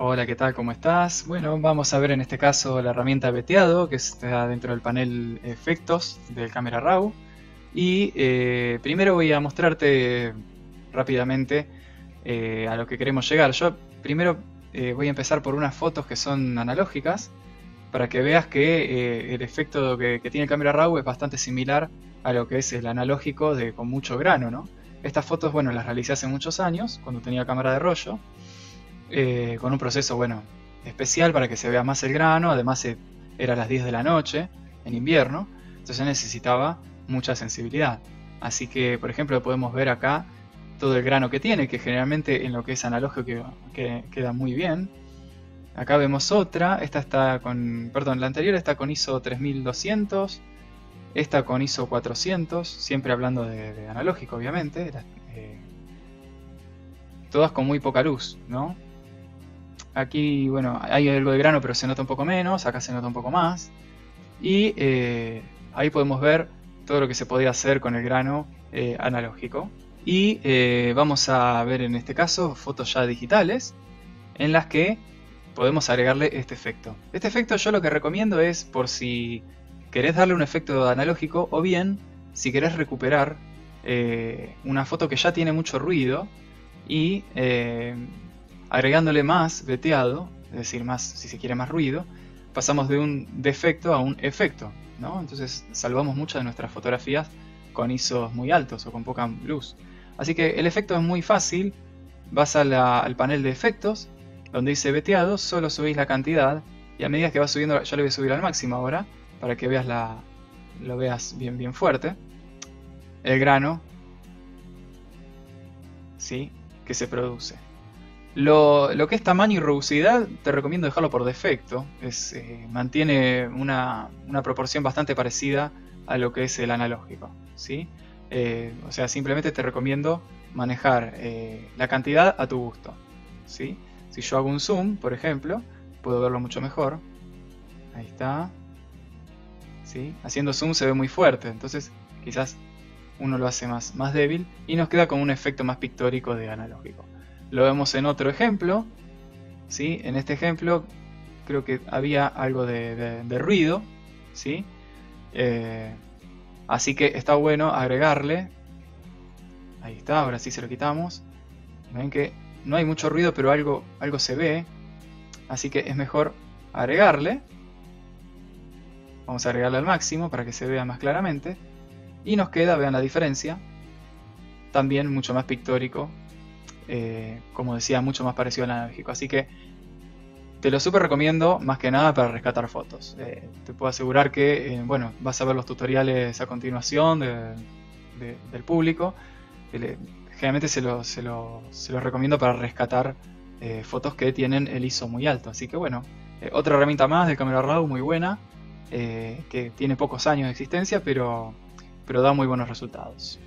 Hola, ¿qué tal? ¿Cómo estás? Bueno, vamos a ver en este caso la herramienta veteado que está dentro del panel efectos del Camera Raw. Y eh, primero voy a mostrarte rápidamente eh, a lo que queremos llegar. Yo primero eh, voy a empezar por unas fotos que son analógicas para que veas que el efecto que, tiene el Camera Raw es bastante similar a lo que es el analógico de con mucho grano, ¿no? Estas fotos, bueno, las realicé hace muchos años, cuando tenía cámara de rollo. Eh, con un proceso, bueno, especial para que se vea más el grano, además eh, era a las 10 de la noche, en invierno, entonces necesitaba mucha sensibilidad. Así que, por ejemplo, podemos ver acá todo el grano que tiene, que generalmente en lo que es analógico que, queda muy bien. Acá vemos otra, esta está con, perdón, la anterior está con ISO 3200, esta con ISO 400, siempre hablando de, analógico obviamente, eh, todas con muy poca luz, ¿no? Aquí, bueno, hay algo de grano, pero se nota un poco menos. Acá se nota un poco más. Y eh, ahí podemos ver todo lo que se podía hacer con el grano eh, analógico. Y eh, vamos a ver en este caso fotos ya digitales en las que podemos agregarle este efecto. Este efecto yo lo que recomiendo es por si querés darle un efecto analógico o bien si querés recuperar una foto que ya tiene mucho ruido y Agregándole más veteado, es decir, más, si se quiere, más ruido, pasamos de un defecto a un efecto, ¿no? Entonces salvamos muchas de nuestras fotografías con ISOs muy altos o con poca luz. Así que el efecto es muy fácil, vas al panel de efectos, donde dice veteado, solo subís la cantidad y a medida que vas subiendo, yo le voy a subir al máximo ahora, para que veas la, lo veas bien bien fuerte, el grano, ¿sí? que se produce. Lo, que es tamaño y rugosidad, te recomiendo dejarlo por defecto. Es, eh, mantiene una, proporción bastante parecida a lo que es el analógico. ¿sí? Eh, o sea, simplemente te recomiendo manejar eh, la cantidad a tu gusto. ¿sí? Si yo hago un zoom, por ejemplo, puedo verlo mucho mejor. Ahí está. ¿sí? Haciendo zoom se ve muy fuerte, entonces quizás uno lo hace más, más débil y nos queda con un efecto más pictórico de analógico. Lo vemos en otro ejemplo. ¿sí? En este ejemplo creo que había algo de, ruido. ¿sí? Eh, así que está bueno agregarle. Ahí está, ahora sí se lo quitamos. Ven que no hay mucho ruido, pero algo, algo se ve. Así que es mejor agregarle. Vamos a agregarle al máximo para que se vea más claramente. Y nos queda, vean la diferencia, también mucho más pictórico eh, como decía, mucho más parecido al analógico. Así que te lo súper recomiendo más que nada para rescatar fotos. Eh, te puedo asegurar que, eh, bueno, vas a ver los tutoriales a continuación del público. generalmente se los recomiendo para rescatar fotos que tienen el ISO muy alto. Así que bueno, otra herramienta más de Camera Raw muy buena, que tiene pocos años de existencia, pero da muy buenos resultados.